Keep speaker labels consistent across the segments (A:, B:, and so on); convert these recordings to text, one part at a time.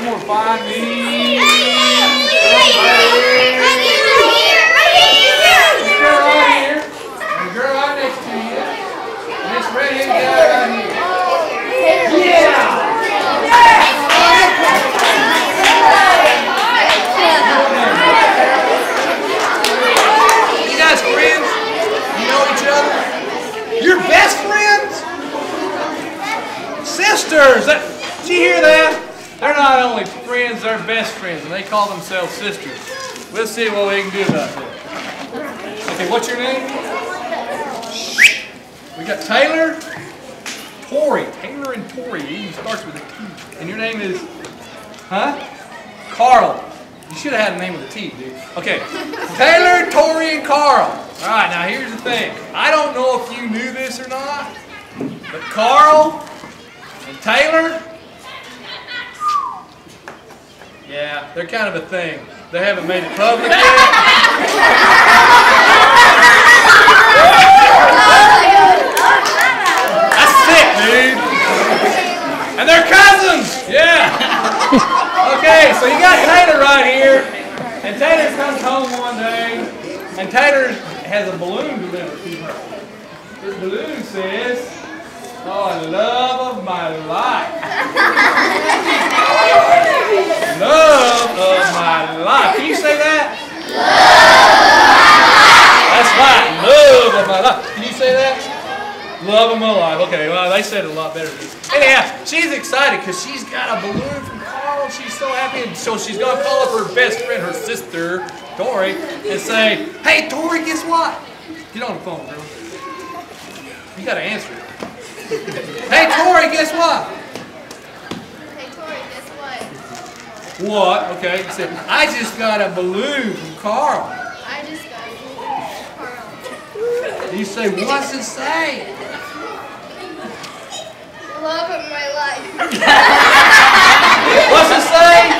A: I'm gonna right here, right here. Yeah! You guys friends? You know each other? You're best friends? Sisters! Did you hear that? Not only friends, they're best friends, and they call themselves sisters. We'll see what we can do about that. Okay, what's your name? We got Taylor, Tori. Taylor and Tori. It even starts with a T. And your name is, huh? Carl. You should have had a name with a T, dude. Okay. Taylor, Tori, and Carl. All right, now here's the thing. I don't know if you knew this or not, but Carl and Taylor, yeah, they're kind of a thing. They haven't made it public yet. That's sick, dude. And they're cousins. Yeah. Okay, so you got Taylor right here. And Taylor comes home one day, and Taylor has a balloon delivered to her. This balloon says, Oh, love of my life. Love of my life. Can you say that? That's right. Love of my life. Can you say that? Love of my life. Okay, well, they said it a lot better than me. Anyhow, she's excited because she's got a balloon from Carl. She's so happy. And so she's going to call up her best friend, her sister, Tori, and say, Hey, Tori, guess what? Get on the phone, girl. You got to answer it. hey, Tori, guess what? What? Okay. He said, I just got a balloon from Carl. I just got a balloon from Carl. You say, what's it say?
B: Love of my life.
A: What's it say?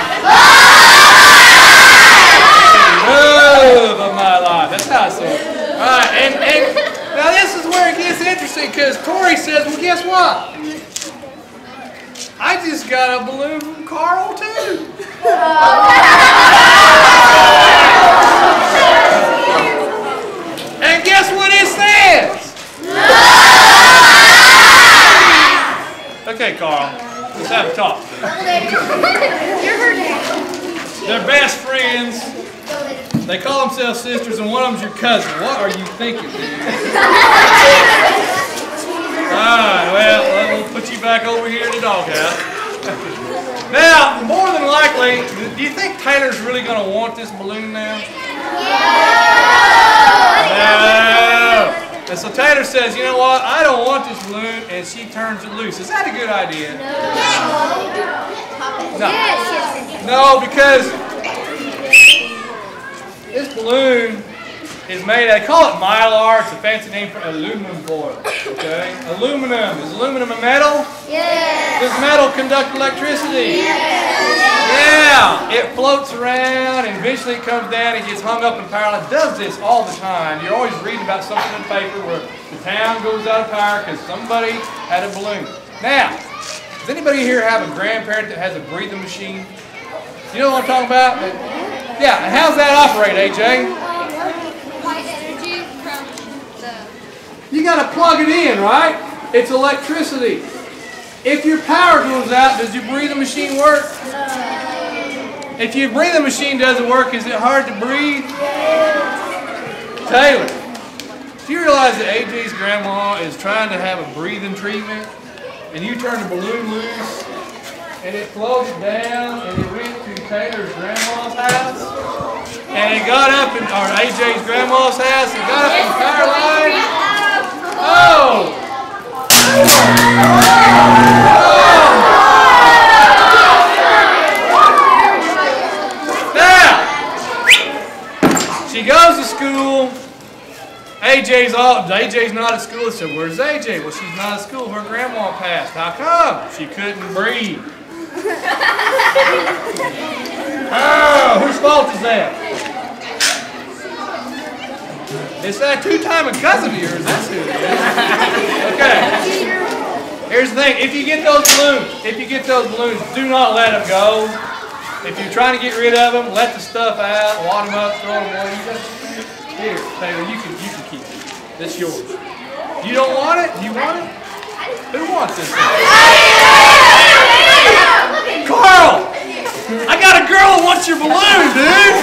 A: Love of my life. That's how it says. All right, and, and now this is where it gets interesting because Corey says, well, guess what? I just got a balloon from Carl too. And guess what it says? Okay, Carl. Let's have a talk.
B: You're her dad.
A: They're best friends. They call themselves sisters, and one of them's your cousin. What are you thinking, dude? Alright, well, we'll put you back over here in the doghouse. Now, more than likely, do you think Taylor's really going to want this balloon now? No. And so Taylor says, you know what, I don't want this balloon, and she turns it loose. Is that a good idea? No. No, because this balloon is made, they call it mylar, it's a fancy name for aluminum foil, okay? Aluminum, is aluminum a metal? Yes. Does metal conduct electricity? Yeah, it floats around and eventually it comes down and gets hung up in power. It does this all the time. You're always reading about something in the paper where the town goes out of power because somebody had a balloon. Now, does anybody here have a grandparent that has a breathing machine? You know what I'm talking about? Yeah, and how's that operate, AJ?
B: White energy from the.
A: You got to plug it in, right? It's electricity. If your power goes out, does your breathing machine work? If your breathing machine doesn't work, is it hard to breathe? Taylor, do you realize that AJ's grandma is trying to have a breathing treatment? And you turn the balloon loose, and it floated down, and it went to Taylor's grandma's house? And it got up in, or AJ's grandma's house, it got up in the power line? She goes to school. AJ's all, AJ's not at school. Said, where's AJ? Well, she's not at school. Her grandma passed. How come? She couldn't breathe. Oh, whose fault is that? It's that two-time cousin of yours. That's who it is. Okay. Here's the thing. If you get those balloons, if you get those balloons, do not let them go. If you're trying to get rid of them, let the stuff out, wad them up, throw them away. Here, Taylor, you can you can keep it. It's yours. You don't want it? You want it? Who wants this? Carl, I got a girl who wants your balloon, dude.